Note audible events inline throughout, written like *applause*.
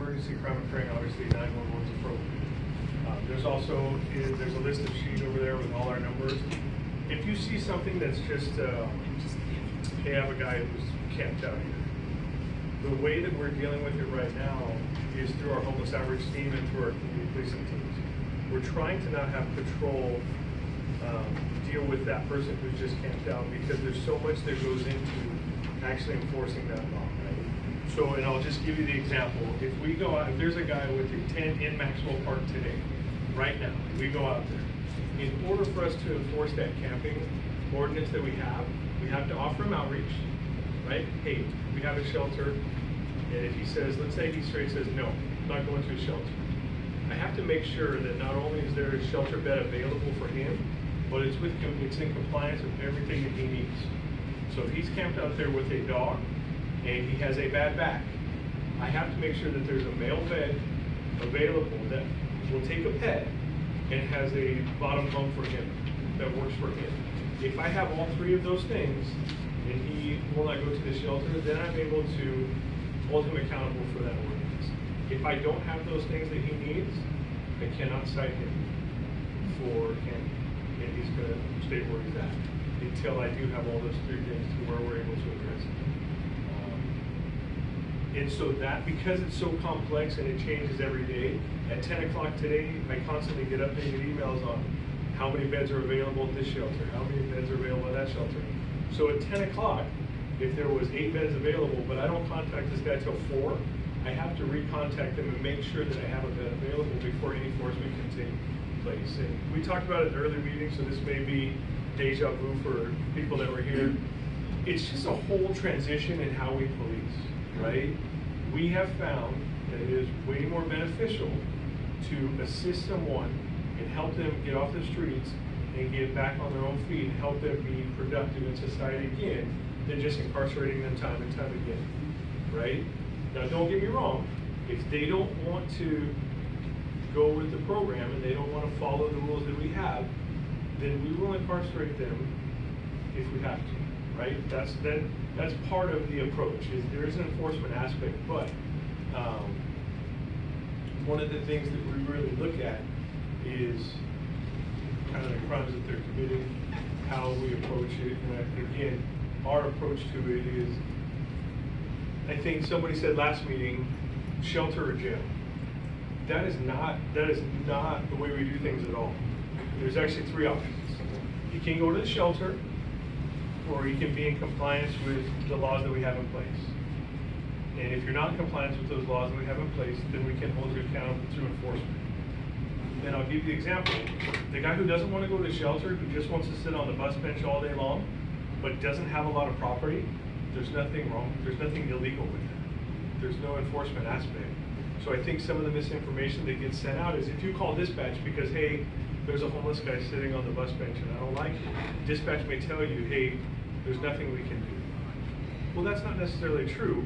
emergency crime occurring, obviously 911 is appropriate. Um, There's also, is- there's a list of sheet over there with all our numbers. If you see something that's just, uh, hey, I have a guy who's camped out here. The way that we're dealing with it right now is through our homeless outreach team and through our community policing teams. We're trying to not have patrol, um, deal with that person who's just camped out because there's so much that goes into actually enforcing that law, right? So, and I'll just give you the example. If we go out, if there's a guy with a tent in Maxwell Park today, right now, we go out there. In order for us to enforce that camping ordinance that we have, we have to offer him outreach, right? Hey, we have a shelter, and if he says, let's say he straight says, no, I'm not going to a shelter. I have to make sure that not only is there a shelter bed available for him, but it's with, it's in compliance with everything that he needs. So if he's camped out there with a dog and he has a bad back, I have to make sure that there's a male bed available that will take a pet and has a bottom bunk for him, that works for him. If I have all three of those things and he will not go to the shelter, then I'm able to hold him accountable for that ordinance. If I don't have those things that he needs, I cannot cite him for camping. And he's gonna stay where he's at until I do have all those three things to where we're able to address it. And so that, because it's so complex and it changes every day, at ten o'clock today, I constantly get updated emails on how many beds are available at this shelter, how many beds are available at that shelter. So at ten o'clock, if there was eight beds available, but I don't contact this guy till four, I have to recontact them and make sure that I have a bed available before any enforcement can take place. And we talked about it in early meeting, so this may be deja vu for people that were here. It's just a whole transition in how we police, right? We have found that it is way more beneficial to assist someone and help them get off the streets and get back on their own feet and help them be productive in society again than just incarcerating them time and time again, right? Now, don't get me wrong, if they don't want to go with the program and they don't want to follow the rules that we have, then we will incarcerate them if we have to, right? That's, that, that's part of the approach, is there is an enforcement aspect, but, um, one of the things that we really look at is kind of the crimes that they're committing, how we approach it, and again, our approach to it is, I think somebody said last meeting, shelter or jail. That is not, that is not the way we do things at all. There's actually three options. You can go to the shelter, or you can be in compliance with the laws that we have in place. And if you're not in compliance with those laws that we have in place, then we can hold you accountable through enforcement. And I'll give you the example. The guy who doesn't want to go to shelter, who just wants to sit on the bus bench all day long, but doesn't have a lot of property, there's nothing wrong, there's nothing illegal with that. There's no enforcement aspect. So I think some of the misinformation that gets sent out is if you call dispatch because, hey, there's a homeless guy sitting on the bus bench and I don't like it, dispatch may tell you, hey, there's nothing we can do. Well, that's not necessarily true.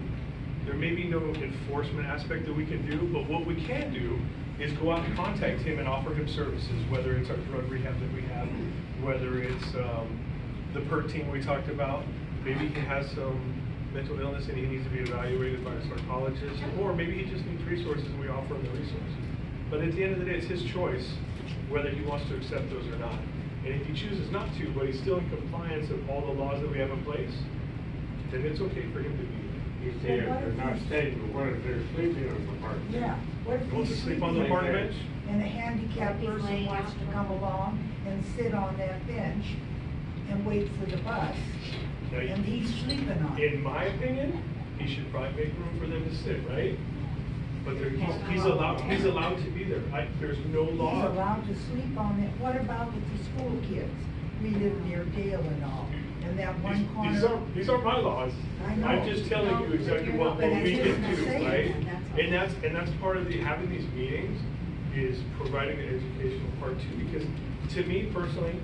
There may be no enforcement aspect that we can do, but what we can do is go out and contact him and offer him services, whether it's our drug rehab that we have, whether it's um, the PERT team we talked about. Maybe he has some mental illness and he needs to be evaluated by a psychologist, or maybe he just needs resources and we offer him the resources. But at the end of the day, it's his choice whether he wants to accept those or not. And if he chooses not to, but he's still in compliance of all the laws that we have in place, then it's okay for him to be You say if they're not staying, but what if they're sleeping on the park? Yeah. What if He wants to he's sleep on the sleeping park bench? And a handicapped He's person laying wants out to come along and sit on that bench and wait for the bus. Now, And he's sleeping on it. In my opinion, he should probably make room for them to sit, right? But there, he's, he's allowed, he's allowed to be there. I, there's no law. He's allowed to sleep on it. What about with the school kids? We live near Dale and all, and that one These- corner. These are, these are my laws. I know. I'm just telling you exactly what, what we can do, right? it, that's all. And that's, and that's part of the, having these meetings is providing an educational part too, because to me personally,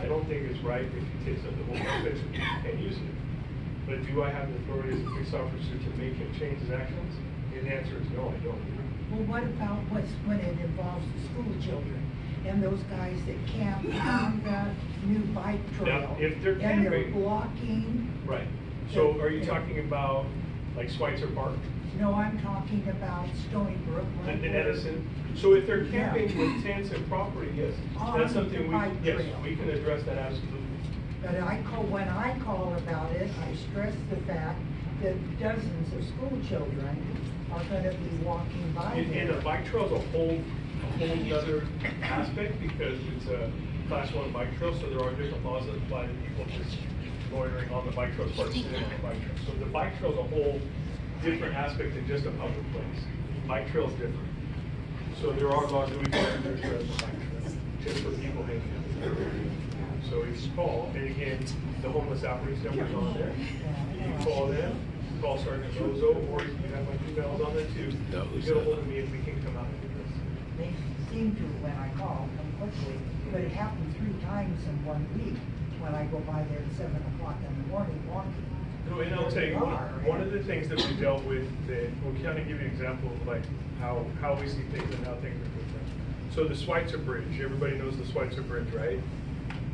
I don't think it's right if he takes up the whole bench and use it. But do I have the authority as a police officer to make him change his actions? And the answer is no, I don't. Well, what about what's, when it involves the school children and those guys that camp *coughs* on the new bike trail? Now, if they're And they're camping- blocking, Right. So are you talking about like Schweitzer Park? No, I'm talking about Stony Brook. And right Edison, so if they're Yeah. camping with tents and property, yes, On that's the something we, yes, trail. we can address that absolutely. But I call, when I call about it, I stress the fact that dozens of school children are gonna be walking by And, and a there. bike trail is a whole, a whole other aspect because it's a class one bike trail, so there are different laws that apply to people just loitering on the bike trail as sitting on the bike trail. So the bike trail is a whole different aspect than just a public place. Bike trail is different. So there are laws that we can address the bike trail, just for people hanging out. So if you call, and again, the homeless outreach number's on there. You can call them, call Sergeant Bozo, or you can have my emails on there too. You get a hold of me and we can come out and do this. They seem to, when I call, come quickly, but it happened three times in one week when I go by there at seven o'clock in the morning walking. No, and I'll tell you, one, one of the things that we dealt with, that, we'll kind of give you an example of like how, how we see things and how things are different. So the Schweitzer Bridge, everybody knows the Schweitzer Bridge, right?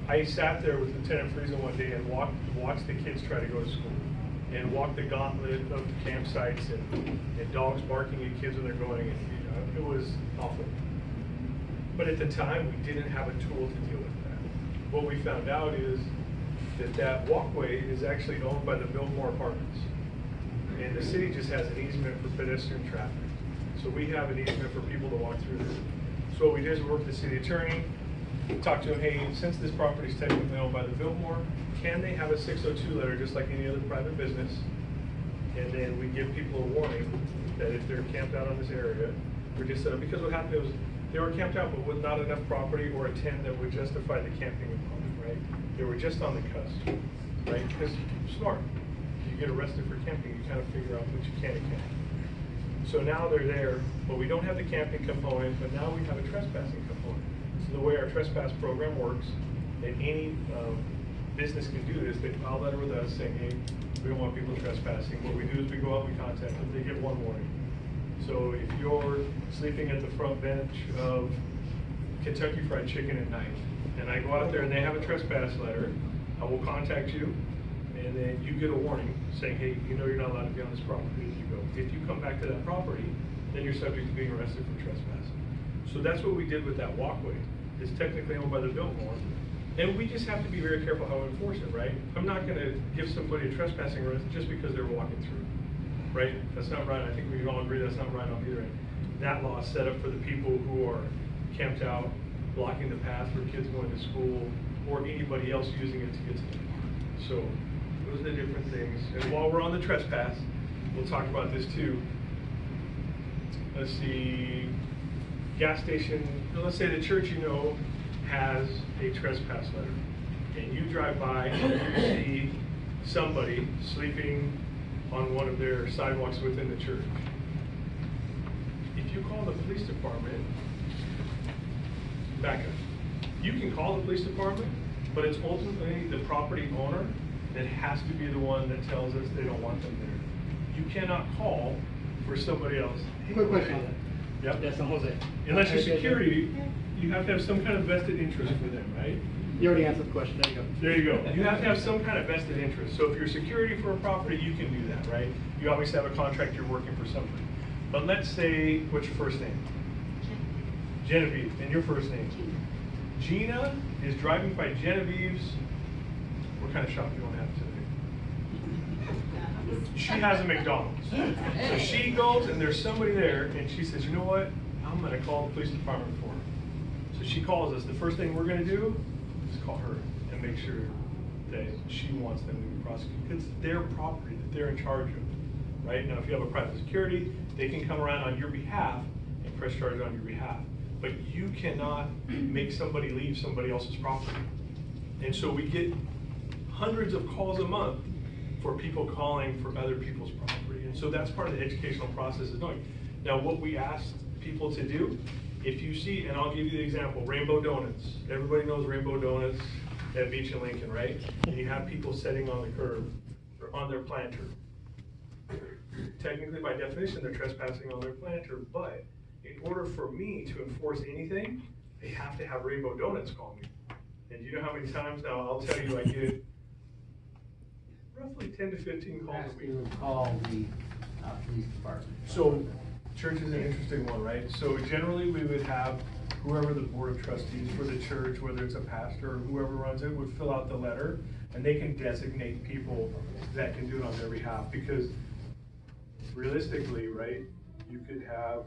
I sat there with Lieutenant Friesen one day and walked, watched the kids try to go to school. And walked the gauntlet of campsites and, and dogs barking at kids when they're going, and, you know, it was awful. But at the time, we didn't have a tool to deal with that. What we found out is that that walkway is actually owned by the Biltmore Apartments. And the city just has an easement for pedestrian traffic. So we have an easement for people to walk through there. So what we did is we worked with the city attorney, talked to him, hey, since this property is technically owned by the Biltmore, can they have a six oh two letter just like any other private business? And then we give people a warning that if they're camped out on this area, we're just set up, because what happened was, they were camped out, but with not enough property or a tent that would justify the camping in public, right? They were just on the cusp, right? Because smart, you get arrested for camping, you kind of figure out what you can and can't. So now they're there, but we don't have the camping component, but now we have a trespassing component. So the way our trespass program works, and any, um, business can do this, they file a letter with us saying, hey, we don't want people trespassing. What we do is we go out, we contact them, they get one warning. So if you're sleeping at the front bench of Kentucky Fried Chicken at night, and I go out there and they have a trespass letter, I will contact you, and then you get a warning saying, hey, you know you're not allowed to be on this property if you go. If you come back to that property, then you're subject to being arrested for trespassing. So that's what we did with that walkway. It's technically owned by the Biltmore. And we just have to be very careful how we enforce it, right? I'm not gonna give somebody a trespassing arrest just because they're walking through, right? That's not right. I think we can all agree that's not right on either end. That law is set up for the people who are camped out, blocking the path for kids going to school, or anybody else using it to get to the park. So, those are the different things. And while we're on the trespass, we'll talk about this too. Let's see, gas station, let's say the church you know has a trespass letter. And you drive by and you see somebody sleeping on one of their sidewalks within the church. If you call the police department, back up. You can call the police department, but it's ultimately the property owner that has to be the one that tells us they don't want them there. You cannot call for somebody else. Quick question. Yep. Yes, I'm Jose. Unless you're Okay, okay. security, you have to have some kind of vested interest for them, right? You already answered the question, there you go. There you go. You have to have some kind of vested interest. So if you're security for a property, you can do that, right? You obviously have a contract, you're working for somebody. But let's say, what's your first name? Genevieve, and your first name? Gina is driving by Genevieve's, what kind of shop do you want to have today? She has a McDonald's. So she goes and there's somebody there and she says, you know what? I'm gonna call the police department for her. So she calls us. The first thing we're gonna do is call her and make sure that she wants them to be prosecuted. It's their property that they're in charge of, right? Now, if you have a private security, they can come around on your behalf and press charges on your behalf. But you cannot make somebody leave somebody else's property. And so we get hundreds of calls a month for people calling for other people's property. And so that's part of the educational process is knowing. Now, what we ask people to do, if you see, and I'll give you the example, Rainbow Donuts. Everybody knows Rainbow Donuts at Beach and Lincoln, right? And you have people sitting on the curb or on their planter. Technically, by definition, they're trespassing on their planter, but in order for me to enforce anything, they have to have Rainbow Donuts call me. And you know how many times now, I'll tell you, I get roughly ten to fifteen calls a week. To call the uh, police department. So, church is an interesting one, right? So generally, we would have whoever the board of trustees for the church, whether it's a pastor or whoever runs it, would fill out the letter, and they can designate people that can do it on their behalf, because realistically, right, you could have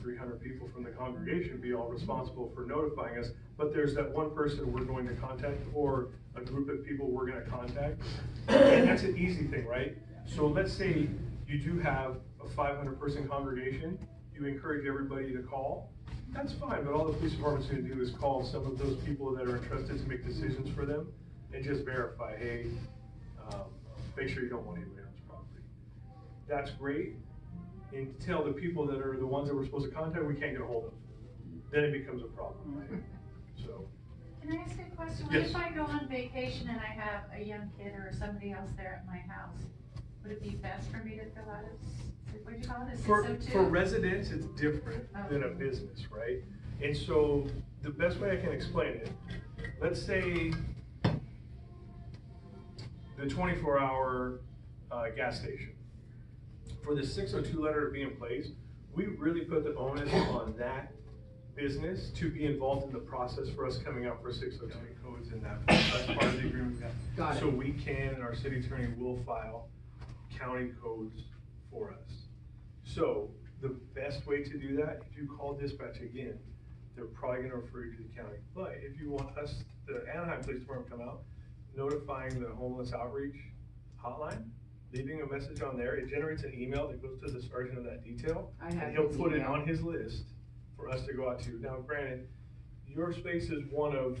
three hundred people from the congregation be all responsible for notifying us, but there's that one person we're going to contact, or a group of people we're gonna contact. And that's an easy thing, right? So let's say you do have a five hundred person congregation, you encourage everybody to call, that's fine, but all the police department's gonna do is call some of those people that are entrusted to make decisions for them, and just verify, hey, um, make sure you don't want anybody else's property. That's great, until the people that are the ones that we're supposed to contact, we can't get a hold of. Then it becomes a problem, right? So, Can I ask a question? What Yes. if I go on vacation and I have a young kid or somebody else there at my house? Would it be best for me to fill out a, s- what'd you call it, a for, oh two? for residents, it's different than a business, right? And so, the best way I can explain it, let's say the twenty-four hour, uh, gas station. For the six oh two letter to be in place, we really put the onus on that business to be involved in the process for us coming out for six oh two codes in that, that's part of the agreement. Got it. So we can, and our city attorney will file county codes for us. So, the best way to do that, if you call dispatch again, they're probably gonna refer you to the county. But if you want us, the Anaheim Police Department to come out, notifying the homeless outreach hotline, leaving a message on there, it generates an email that goes to the sergeant of that detail. I have And he'll his put it email. on his list for us to go out to. Now granted, your space is one of,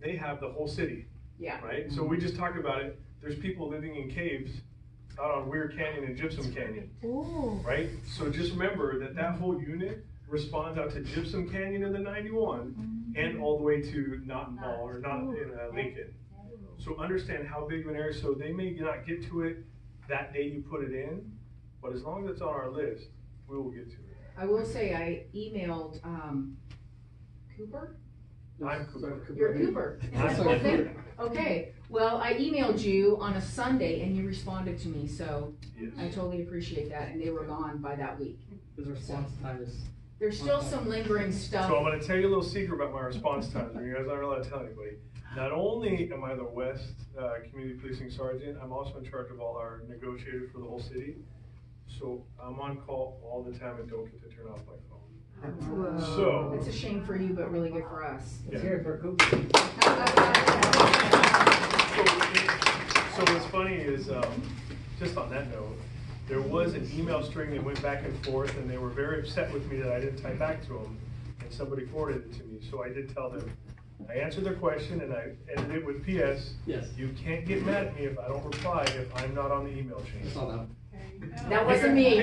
they have the whole city Yeah. right? So we just talked about it, there's people living in caves out on Weir Canyon and Gypsum Canyon, right? So just remember that that whole unit responds out to Gypsum Canyon in the ninety-one and all the way to Naughton Mall or not in uh, Lincoln. So understand how big of an area, so they may not get to it that day you put it in, but as long as it's on our list, we will get to it. I will say I emailed, um, Cooper? I'm Cooper. You're Cooper. I'm Okay, okay, well, I emailed you on a Sunday and you responded to me, so I Yes. totally appreciate that, and they were gone by that week. His response time is, There's still some lingering stuff. So I'm gonna tell you a little secret about my response times, and you guys aren't allowed to tell anybody. Not only am I the West, uh, Community Policing Sergeant, I'm also in charge of all our negotiators for the whole city. So I'm on call all the time and don't get to turn off my phone. So- It's a shame for you, but really good for us. Yeah. Here for Cooper. So, so what's funny is, um, just on that note, there was an email string that went back and forth, and they were very upset with me that I didn't type back to them, and somebody forwarded it to me, so I did tell them. I answered their question, and I ended it with PS. Yes. You can't get mad at me if I don't reply if I'm not on the email I chain. saw that. That wasn't me.